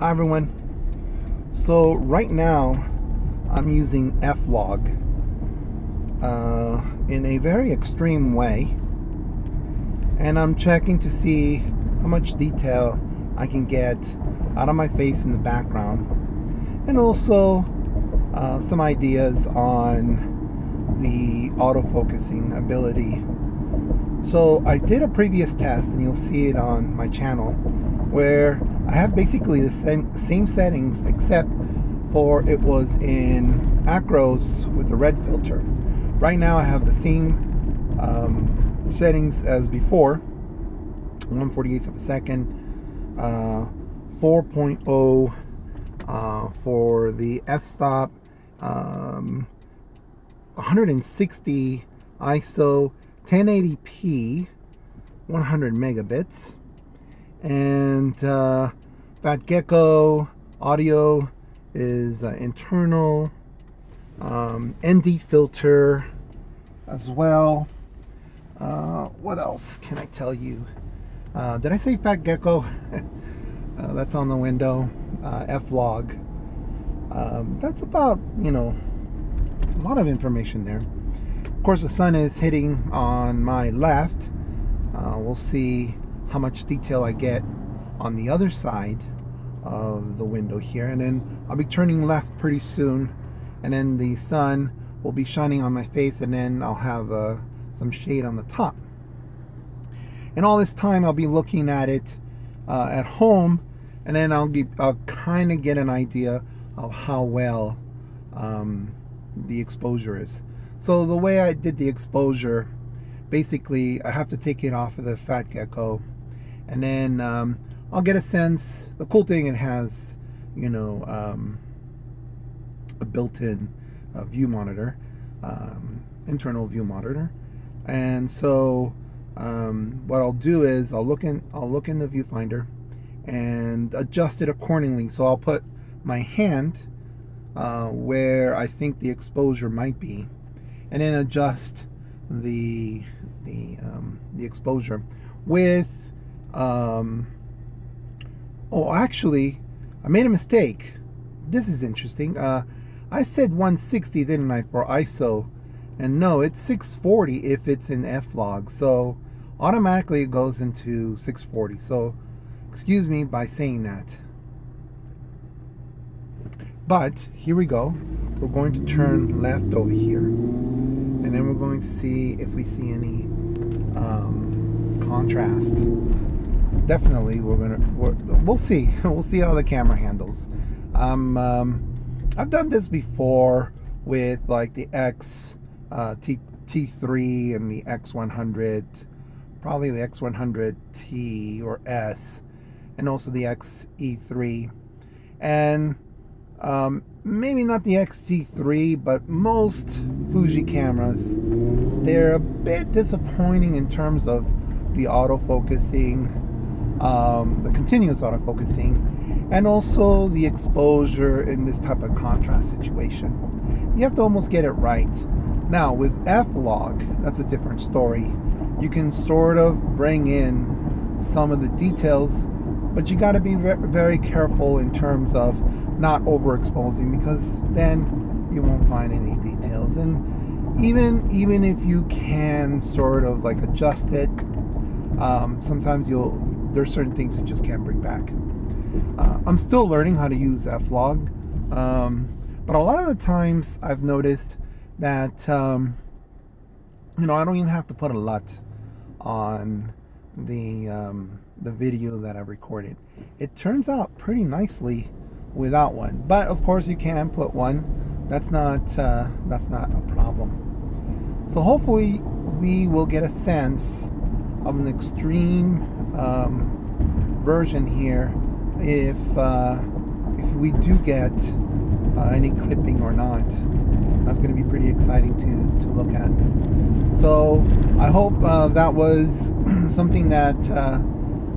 Hi everyone. So right now I'm using F-Log uh, in a very extreme way and I'm checking to see how much detail I can get out of my face in the background and also uh, some ideas on the autofocusing ability. So I did a previous test and you'll see it on my channel where I have basically the same, same settings except for it was in Acros with the red filter. Right now I have the same um, settings as before, 148th of a second, uh, 4.0 uh, for the f-stop, um, 160 ISO, 1080p, 100 megabits, and uh, Fat Gecko audio is uh, internal, um, ND filter as well. Uh, what else can I tell you? Uh, did I say Fat Gecko? Uh, that's on the window. Uh, F-Log. Um, that's about, you know, a lot of information there. Of course, the sun is hitting on my left. Uh, we'll see how much detail I get on the other side of the window here. And then I'll be turning left pretty soon. And then the sun will be shining on my face and then I'll have uh, some shade on the top. And all this time I'll be looking at it uh, at home. And then I'll be I'll kind of get an idea of how well um, the exposure is. So the way I did the exposure basically I have to take it off of the Fat Gecko and then um, I'll get a sense. The cool thing it has, you know, um, a built-in uh, view monitor, um, internal view monitor, and so um, what I'll do is I'll look in I'll look in the viewfinder and adjust it accordingly. So I'll put my hand uh, where I think the exposure might be, and then adjust the the um, the exposure with um, oh, actually, I made a mistake. This is interesting. Uh, I said 160, didn't I, for ISO? And no, it's 640 if it's in F-Log. So automatically it goes into 640. So excuse me by saying that. But here we go. We're going to turn left over here. And then we're going to see if we see any um, contrast definitely we're gonna we will see. We'll see how the camera handles. Um, um, I've done this before with like the X uh, T T3 and the X100 probably the X100T or S and also the XE3 and um, maybe not the X-T3 but most Fuji cameras they're a bit disappointing in terms of the autofocusing um, the continuous autofocusing, and also the exposure in this type of contrast situation. You have to almost get it right. Now, with F-Log, that's a different story. You can sort of bring in some of the details, but you got to be very careful in terms of not overexposing because then you won't find any details. And even even if you can sort of like adjust it, um, sometimes you'll there's certain things you just can't bring back. Uh, I'm still learning how to use F-Log, um, but a LUT of the times I've noticed that um, you know I don't even have to put a lot on the um, the video that I recorded. It turns out pretty nicely without one, but of course you can put one. That's not uh, that's not a problem. So hopefully we will get a sense of an extreme um, version here if uh, if we do get uh, any clipping or not. That's going to be pretty exciting to, to look at. So I hope uh, that was something that uh,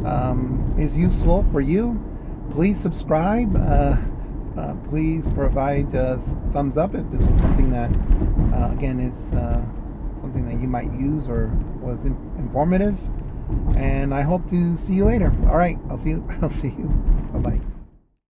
um, is useful for you. Please subscribe. Uh, uh, please provide thumbs up if this was something that, again, is something that you might use or was in informative and I hope to see you later. All right, I'll see you. I'll see you. Bye bye.